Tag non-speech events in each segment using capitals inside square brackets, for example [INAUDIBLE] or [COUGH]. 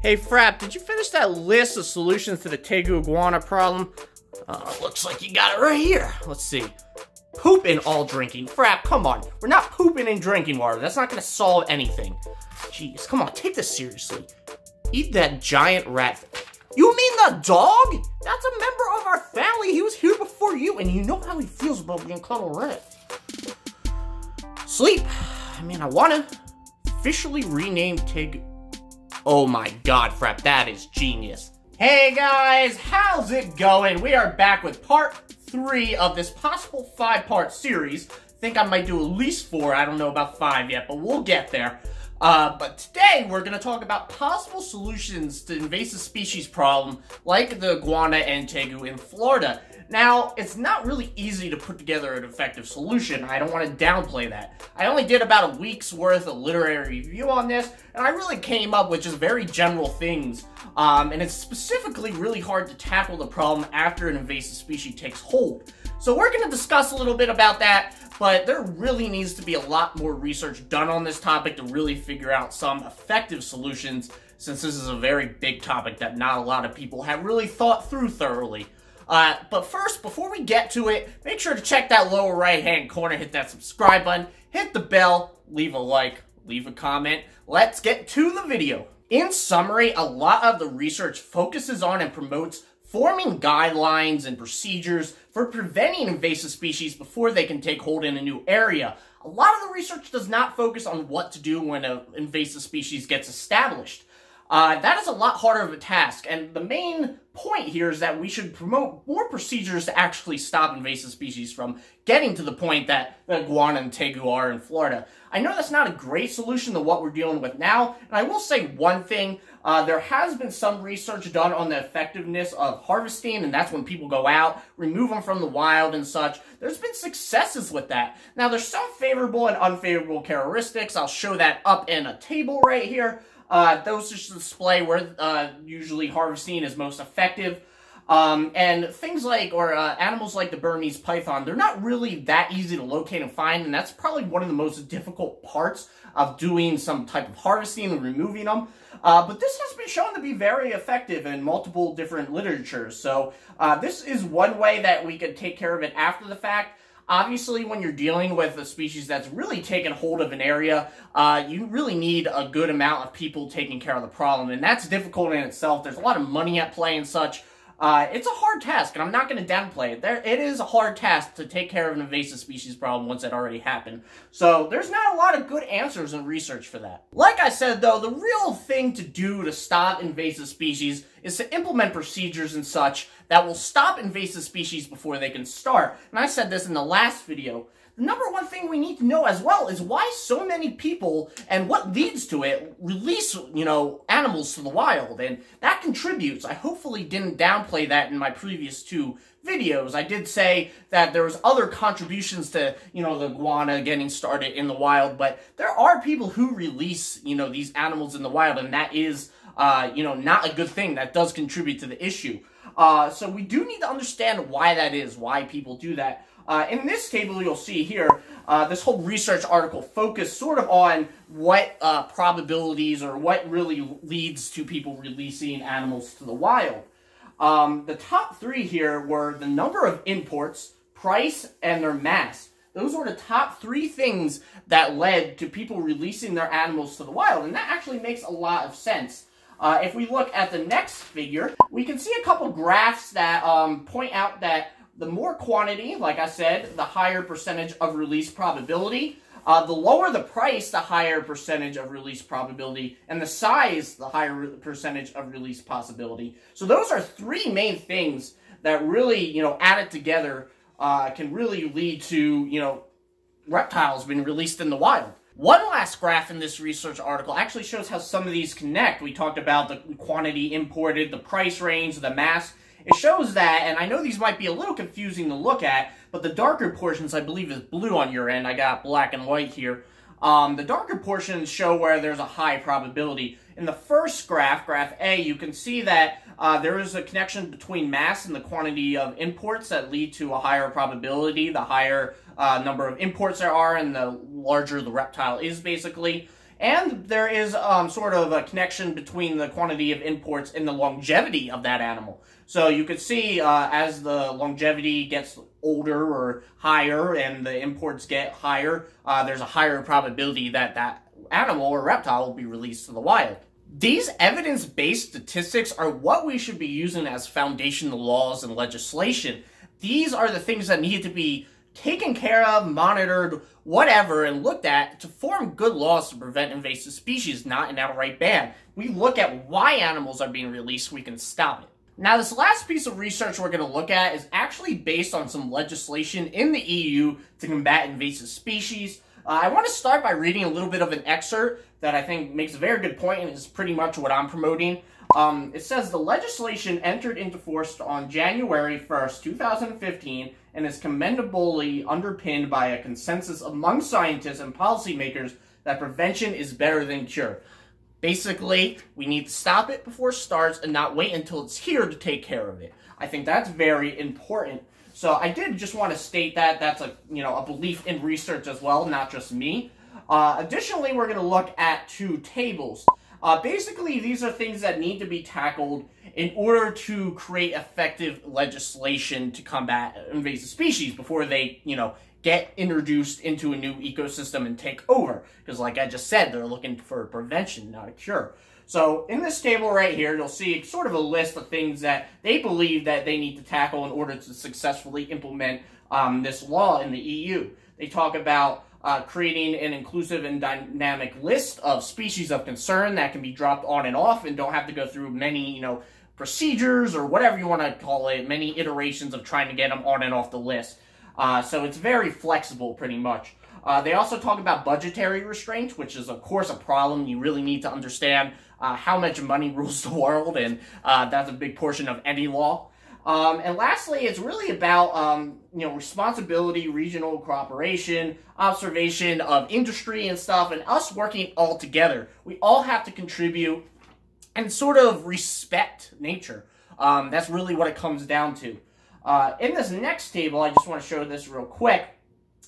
Hey Frap, did you finish that list of solutions to the Tegu iguana problem? Uh, looks like you got it right here. Let's see. Poop all drinking. Frap, come on. We're not pooping in drinking water. That's not gonna solve anything. Jeez, come on, take this seriously. Eat that giant rat. You mean the dog? That's a member of our family. He was here before you, and you know how he feels about being a rat. Sleep. I mean, I wanna officially rename Tig. Oh my god, Frap, that is genius. Hey guys, how's it going? We are back with part three of this possible five part series. Think I might do at least four, I don't know about five yet, but we'll get there. Uh, but today we're going to talk about possible solutions to invasive species problem like the iguana and tegu in Florida. Now, it's not really easy to put together an effective solution. I don't want to downplay that. I only did about a week's worth of literary review on this, and I really came up with just very general things. Um, and it's specifically really hard to tackle the problem after an invasive species takes hold. So we're going to discuss a little bit about that, but there really needs to be a lot more research done on this topic to really figure out some effective solutions since this is a very big topic that not a lot of people have really thought through thoroughly. Uh, but first, before we get to it, make sure to check that lower right-hand corner, hit that subscribe button, hit the bell, leave a like, leave a comment. Let's get to the video. In summary, a lot of the research focuses on and promotes forming guidelines and procedures for preventing invasive species before they can take hold in a new area. A lot of the research does not focus on what to do when an invasive species gets established. Uh, that is a lot harder of a task, and the main point here is that we should promote more procedures to actually stop invasive species from getting to the point that the iguana and tegu are in Florida. I know that's not a great solution to what we're dealing with now, and I will say one thing. Uh, there has been some research done on the effectiveness of harvesting, and that's when people go out, remove them from the wild and such. There's been successes with that. Now, there's some favorable and unfavorable characteristics. I'll show that up in a table right here. Uh, those just display where uh, usually harvesting is most effective. Um, and things like, or uh, animals like the Burmese python, they're not really that easy to locate and find, and that's probably one of the most difficult parts of doing some type of harvesting and removing them. Uh, but this has been shown to be very effective in multiple different literatures. So uh, this is one way that we could take care of it after the fact. Obviously, when you're dealing with a species that's really taken hold of an area, uh, you really need a good amount of people taking care of the problem, and that's difficult in itself. There's a lot of money at play and such. Uh, it's a hard task, and I'm not going to downplay it. There, it is a hard task to take care of an invasive species problem once it already happened. So there's not a lot of good answers and research for that. Like I said, though, the real thing to do to stop invasive species is to implement procedures and such that will stop invasive species before they can start. And I said this in the last video. The number one thing we need to know as well is why so many people and what leads to it release, you know, animals to the wild. And that contributes. I hopefully didn't downplay that in my previous two videos. I did say that there was other contributions to, you know, the iguana getting started in the wild, but there are people who release, you know, these animals in the wild, and that is, uh, you know, not a good thing. That does contribute to the issue. Uh, so we do need to understand why that is, why people do that. Uh, in this table, you'll see here, uh, this whole research article focused sort of on what uh, probabilities or what really leads to people releasing animals to the wild. Um, the top three here were the number of imports, price, and their mass. Those were the top three things that led to people releasing their animals to the wild, and that actually makes a lot of sense. Uh, if we look at the next figure, we can see a couple graphs that um, point out that the more quantity, like I said, the higher percentage of release probability. Uh, the lower the price, the higher percentage of release probability, and the size, the higher percentage of release possibility. So those are three main things that really, you know, added together uh, can really lead to, you know, reptiles being released in the wild. One last graph in this research article actually shows how some of these connect. We talked about the quantity imported, the price range, the mass, it shows that, and I know these might be a little confusing to look at, but the darker portions I believe is blue on your end. I got black and white here. Um, the darker portions show where there's a high probability. In the first graph, graph A, you can see that uh, there is a connection between mass and the quantity of imports that lead to a higher probability. The higher uh, number of imports there are and the larger the reptile is, basically. And there is um, sort of a connection between the quantity of imports and the longevity of that animal. So you could see uh, as the longevity gets older or higher and the imports get higher, uh, there's a higher probability that that animal or reptile will be released to the wild. These evidence-based statistics are what we should be using as foundational laws and legislation. These are the things that need to be taken care of, monitored, whatever, and looked at to form good laws to prevent invasive species, not an outright ban. We look at why animals are being released, we can stop it. Now, this last piece of research we're going to look at is actually based on some legislation in the EU to combat invasive species. Uh, I want to start by reading a little bit of an excerpt that I think makes a very good point and is pretty much what I'm promoting. Um, it says the legislation entered into force on January 1st, 2015, and is commendably underpinned by a consensus among scientists and policymakers that prevention is better than cure. Basically, we need to stop it before it starts and not wait until it's here to take care of it. I think that's very important. So I did just want to state that that's a you know a belief in research as well, not just me. Uh, additionally, we're going to look at two tables. Uh, basically, these are things that need to be tackled in order to create effective legislation to combat invasive species before they, you know, get introduced into a new ecosystem and take over. Because like I just said, they're looking for prevention, not a cure. So in this table right here, you'll see sort of a list of things that they believe that they need to tackle in order to successfully implement um, this law in the EU. They talk about uh, creating an inclusive and dynamic list of species of concern that can be dropped on and off and don't have to go through many, you know, procedures or whatever you want to call it, many iterations of trying to get them on and off the list. Uh, so it's very flexible, pretty much. Uh, they also talk about budgetary restraints, which is, of course, a problem. You really need to understand uh, how much money [LAUGHS] rules the world, and uh, that's a big portion of any law. Um, and lastly, it's really about um, you know responsibility, regional cooperation, observation of industry and stuff, and us working all together. We all have to contribute and sort of respect nature. Um, that's really what it comes down to. Uh, in this next table, I just want to show this real quick.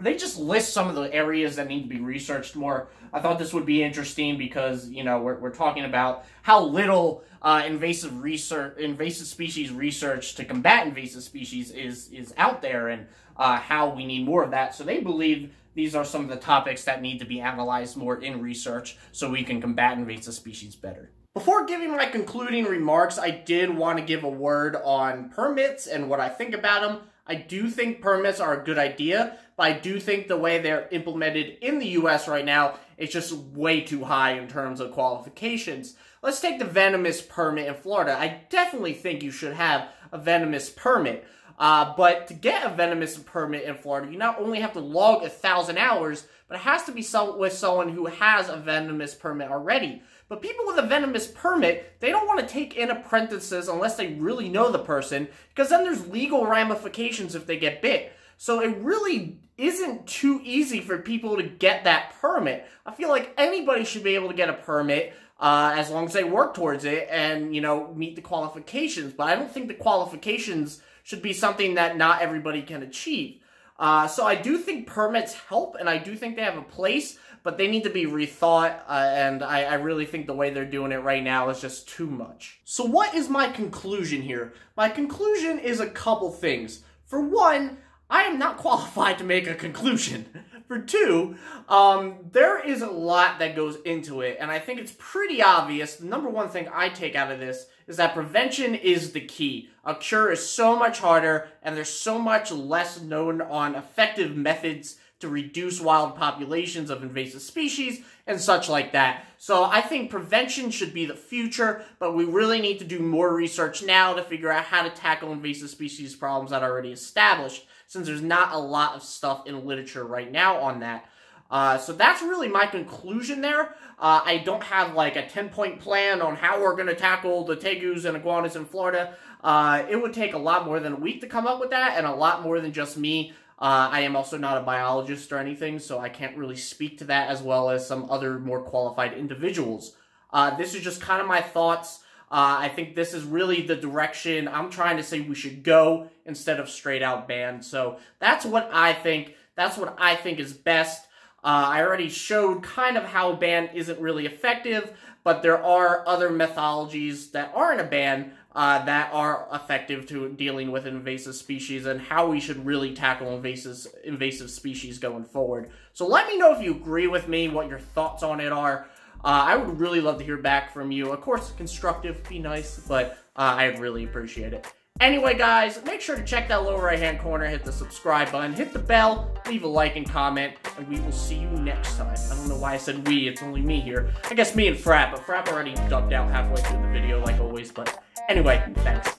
They just list some of the areas that need to be researched more. I thought this would be interesting because, you know, we're, we're talking about how little uh, invasive research, invasive species research to combat invasive species is, is out there and uh, how we need more of that. So they believe these are some of the topics that need to be analyzed more in research so we can combat invasive species better. Before giving my concluding remarks, I did want to give a word on permits and what I think about them. I do think permits are a good idea, but I do think the way they're implemented in the US right now is just way too high in terms of qualifications. Let's take the venomous permit in Florida. I definitely think you should have a venomous permit. Uh, but to get a venomous permit in Florida, you not only have to log a thousand hours, but it has to be with someone who has a venomous permit already. But people with a venomous permit, they don't want to take in apprentices unless they really know the person, because then there's legal ramifications if they get bit. So it really isn't too easy for people to get that permit. I feel like anybody should be able to get a permit uh, as long as they work towards it and, you know, meet the qualifications. But I don't think the qualifications should be something that not everybody can achieve. Uh, so I do think permits help, and I do think they have a place, but they need to be rethought, uh, and I, I, really think the way they're doing it right now is just too much. So what is my conclusion here? My conclusion is a couple things. For one, I am not [LAUGHS] qualified to make a conclusion. For two, um, there is a lot that goes into it, and I think it's pretty obvious. The number one thing I take out of this is that prevention is the key. A cure is so much harder, and there's so much less known on effective methods to reduce wild populations of invasive species and such like that. So I think prevention should be the future, but we really need to do more research now to figure out how to tackle invasive species problems that are already established, since there's not a lot of stuff in literature right now on that. Uh, so that's really my conclusion there. Uh, I don't have like a 10 point plan on how we're going to tackle the tegus and iguanas in Florida. Uh, it would take a lot more than a week to come up with that and a lot more than just me. Uh, I am also not a biologist or anything, so I can't really speak to that as well as some other more qualified individuals. Uh, this is just kind of my thoughts. Uh, I think this is really the direction I'm trying to say we should go instead of straight out ban. So that's what I think. That's what I think is best. Uh, I already showed kind of how ban isn't really effective, but there are other methodologies that aren't a ban uh, that are effective to dealing with invasive species and how we should really tackle invasive invasive species going forward. So let me know if you agree with me, what your thoughts on it are. Uh, I would really love to hear back from you. Of course, constructive, be nice, but uh, I'd really appreciate it. Anyway, guys, make sure to check that lower right-hand corner, hit the subscribe button, hit the bell, leave a like and comment, and we will see you next time. I don't know why I said we, it's only me here. I guess me and Frap, but Frap already ducked out halfway through the video like always, but anyway, thanks.